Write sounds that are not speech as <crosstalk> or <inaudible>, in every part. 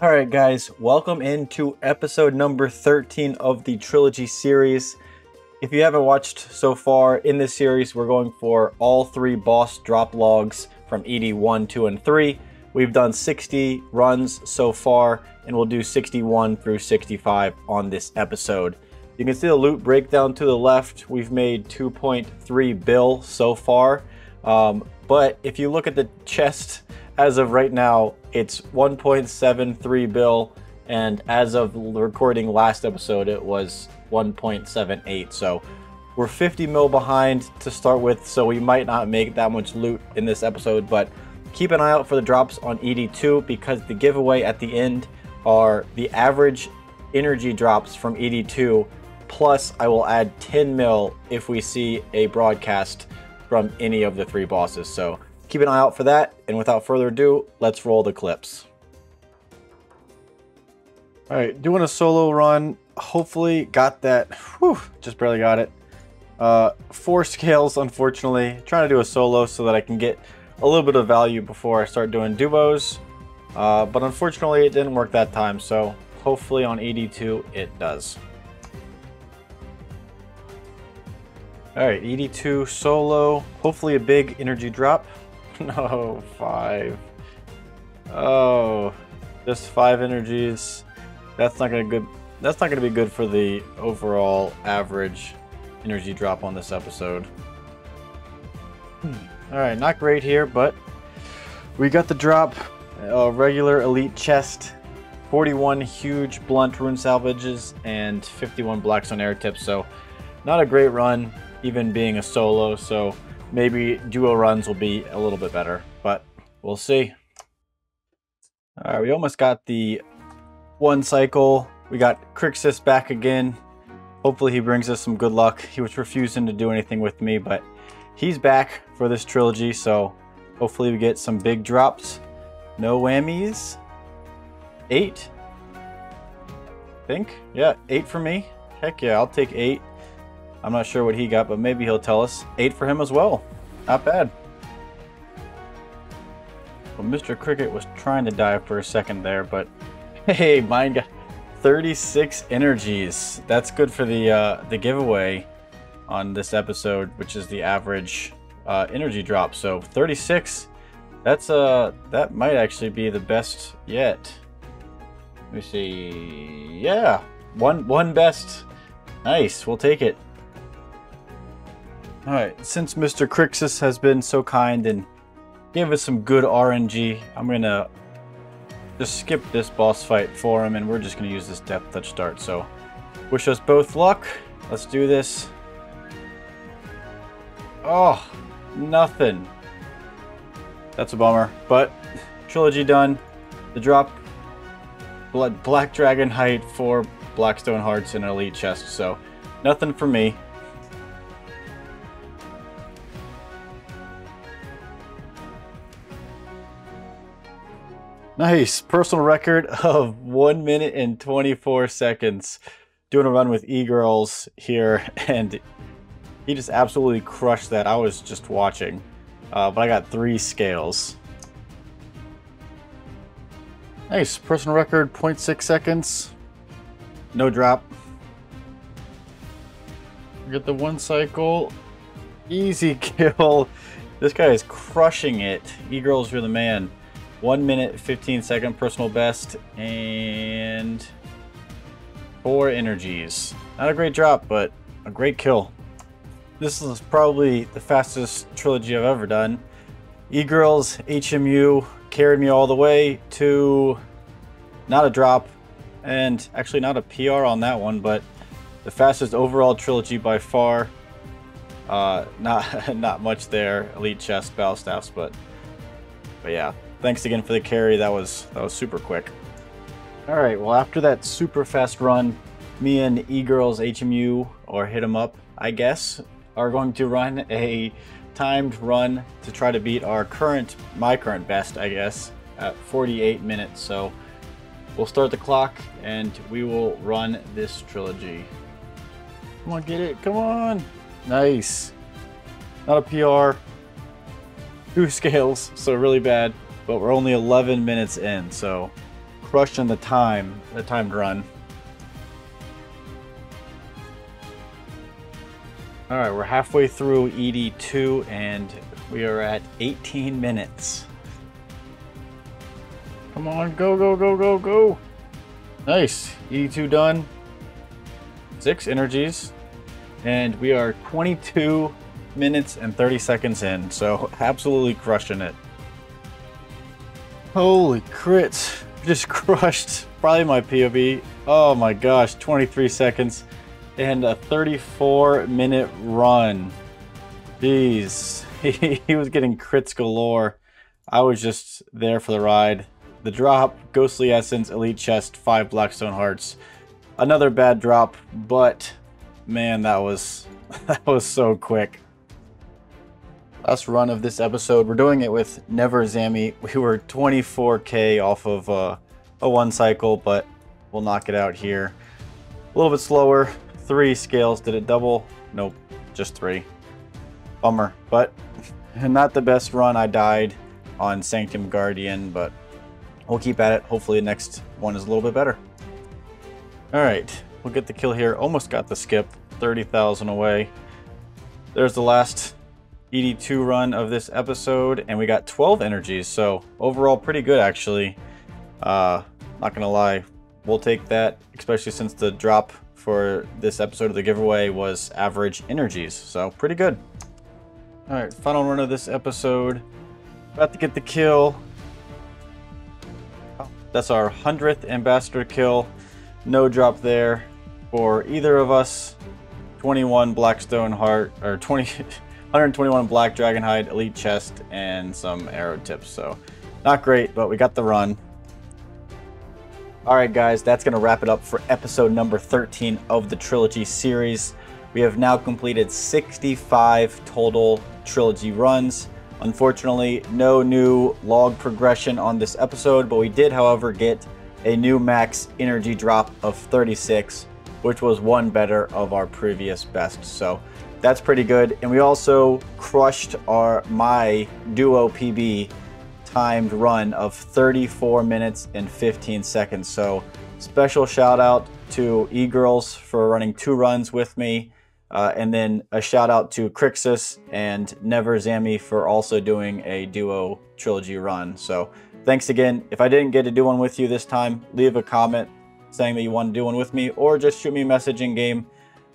All right, guys, welcome into episode number 13 of the trilogy series. If you haven't watched so far in this series, we're going for all three boss drop logs from ED 1, 2, and 3. We've done 60 runs so far, and we'll do 61 through 65 on this episode. You can see the loot breakdown to the left. We've made 2.3 bill so far. Um, but if you look at the chest as of right now, it's 1.73 bill. And as of recording last episode, it was 1.78. So we're 50 mil behind to start with. So we might not make that much loot in this episode, but keep an eye out for the drops on ED2 because the giveaway at the end are the average energy drops from ED2 Plus, I will add 10 mil if we see a broadcast from any of the three bosses. So keep an eye out for that. And without further ado, let's roll the clips. All right, doing a solo run. Hopefully got that. Whew, just barely got it. Uh, four <laughs> scales, unfortunately. Trying to do a solo so that I can get a little bit of value before I start doing duos. Uh, but unfortunately, it didn't work that time. So hopefully on ED2, it does. Alright, ED2 solo. Hopefully a big energy drop. <laughs> no, five. Oh, just five energies. That's not gonna good. That's not gonna be good for the overall average energy drop on this episode. Hmm. All right, not great here, but we got the drop. A regular elite chest, 41 huge blunt rune salvages, and 51 blackstone air tips. So, not a great run even being a solo, so maybe duo runs will be a little bit better, but we'll see. All right, we almost got the one cycle. We got Crixus back again. Hopefully he brings us some good luck. He was refusing to do anything with me, but he's back for this trilogy, so hopefully we get some big drops. No whammies. Eight. I think. Yeah, eight for me. Heck yeah, I'll take eight. I'm not sure what he got, but maybe he'll tell us. Eight for him as well. Not bad. Well, Mr. Cricket was trying to die for a second there, but <laughs> hey, mine got 36 energies. That's good for the uh, the giveaway on this episode, which is the average uh, energy drop. So 36. That's uh that might actually be the best yet. Let me see. Yeah, one one best. Nice. We'll take it. Alright, since Mr. Crixus has been so kind and gave us some good RNG, I'm gonna just skip this boss fight for him and we're just gonna use this Death Touch dart. So, wish us both luck. Let's do this. Oh, nothing. That's a bummer, but trilogy done. The drop, Blood, Black Dragon hide for Blackstone Hearts and Elite Chest, so nothing for me. Nice. Personal record of 1 minute and 24 seconds. Doing a run with e-girls here, <laughs> and he just absolutely crushed that. I was just watching. Uh, but I got three scales. Nice. Personal record, 0.6 seconds. No drop. Get the one cycle. Easy <laughs> kill. This guy is crushing it. E-girls, you're the man. 1 minute 15 second personal best and 4 energies. Not a great drop, but a great kill. This is probably the fastest trilogy I've ever done. E-Girls, HMU carried me all the way to not a drop and actually not a PR on that one, but the fastest overall trilogy by far. Uh, <laughs> not not much there, elite chest, battle staffs, but but yeah, Thanks again for the carry. That was that was super quick. All right. Well, after that super fast run, me and E-Girls HMU or hit them up, I guess, are going to run a timed run to try to beat our current, my current best, I guess, at 48 minutes. So we'll start the clock and we will run this trilogy. Come on, get it. Come on. Nice. Not a PR. Two scales, so really bad but we're only 11 minutes in, so crushing the time, the timed run. All right, we're halfway through ED2 and we are at 18 minutes. Come on, go, go, go, go, go. Nice, ED2 done. Six energies. And we are 22 minutes and 30 seconds in, so <laughs> absolutely crushing it. Holy crits. Just <laughs> crushed probably my POV. Oh my gosh, 23 seconds and a 34 minute run. Jeez, he, <laughs> he was getting crits galore. I was just there for the ride. The drop, Ghostly Essence, Elite Chest, 5 Blackstone Hearts. Another bad drop, but man, that was <laughs> that was so quick. Last run of this episode, we're doing it with Never Zammy. We were 24k off of uh, a one cycle, but we'll knock it out here. A little bit slower, three scales. Did it double? Nope, just three. Bummer, but <laughs> not the best run. I died on Sanctum Guardian, but we'll keep at it. Hopefully the next one is a little bit better. All right, we'll get the kill here. Almost got the skip, 30,000 away. There's the last ED2 run of this episode, and we got 12 energies, so overall pretty good actually. Uh, not gonna lie, we'll take that, especially since the drop for this episode of the giveaway was average energies, so pretty good. All right, final run of this episode. About to get the kill. That's our 100th ambassador kill. No drop there for either of us. 21 Blackstone Heart, or 20, <laughs> 121 Black Dragon Hide, Elite Chest, and some arrow tips. So not great, but we got the run. All right, guys, that's going to wrap it up for episode number 13 of the Trilogy series. We have now completed 65 total Trilogy runs. Unfortunately, no new log progression on this episode, but we did, however, get a new max energy drop of 36, which was one better of our previous best. So that's pretty good. And we also crushed our my duo PB timed run of 34 minutes and 15 seconds. So special shout out to e-girls for running two runs with me. Uh, and then a shout out to Crixus and Never Zammy for also doing a duo trilogy run. So thanks again. If I didn't get to do one with you this time, leave a comment saying that you want to do one with me or just shoot me a message in game.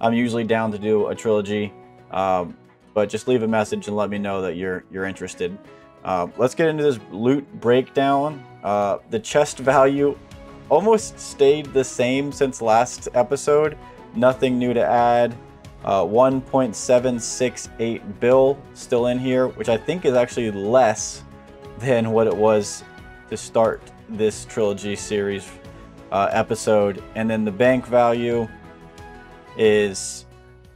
I'm usually down to do a trilogy, um, but just leave a message and let me know that you're you're interested. Uh, let's get into this loot breakdown. Uh, the chest value almost stayed the same since last episode. Nothing new to add. Uh, 1.768 bill still in here, which I think is actually less than what it was to start this trilogy series uh, episode. And then the bank value is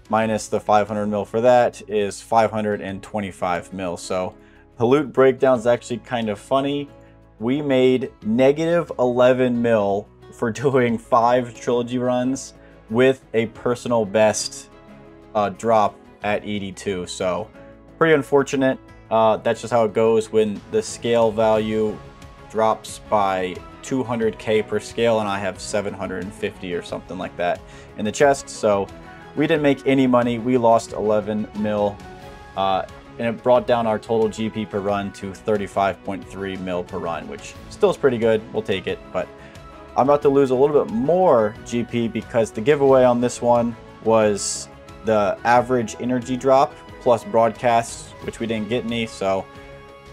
minus the 500 mil for that is 525 mil. So loot breakdown is actually kind of funny. We made negative 11 mil for <laughs> doing five trilogy runs with a personal best uh, drop at ED2. So pretty unfortunate. Uh, that's just how it goes when the scale value drops by 200k per scale and I have 750 or something like that in the chest. So we didn't make any money. We lost 11 mil uh, and it brought down our total GP per run to 35.3 mil per run, which still is pretty good. We'll take it, but I'm about to lose a little bit more GP because the giveaway on this one was the average energy drop plus broadcasts, which we didn't get any. So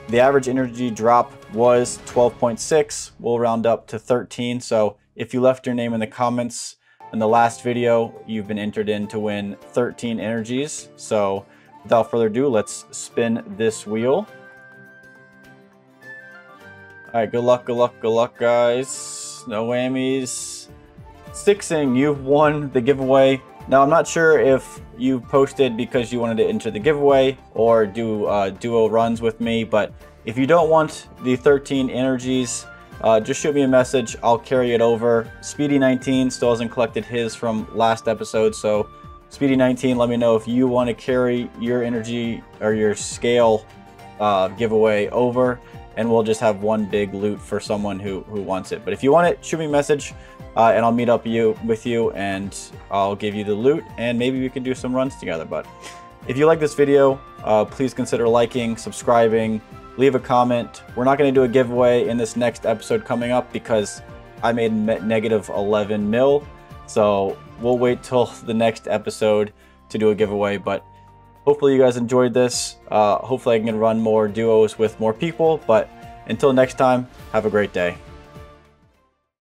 the average energy drop was 12.6. We'll round up to 13. So if you left your name in the comments in the last video, you've been entered in to win 13 energies. So without further ado, let's spin this wheel. All right, good luck, good luck, good luck, guys. No whammies. Sixing, you've won the giveaway. Now, I'm not sure if you posted because you wanted to enter the giveaway or do uh, duo runs with me, but if you don't want the 13 energies, uh, just shoot me a message. I'll carry it over. Speedy19 still hasn't collected his from last episode, so Speedy19, let me know if you want to carry your energy or your scale uh, giveaway over. And we'll just have one big loot for someone who, who wants it. But if you want it, shoot me a message uh, and I'll meet up you with you and I'll give you the loot and maybe we can do some runs together. But if you like this video, uh, please consider liking, subscribing, leave a comment. We're not going to do a giveaway in this next episode coming up because I made negative 11 mil. So we'll wait till <laughs> the next episode to do a giveaway. But hopefully you guys enjoyed this. Uh, hopefully I can run more duos with more people. But until next time, have a great day.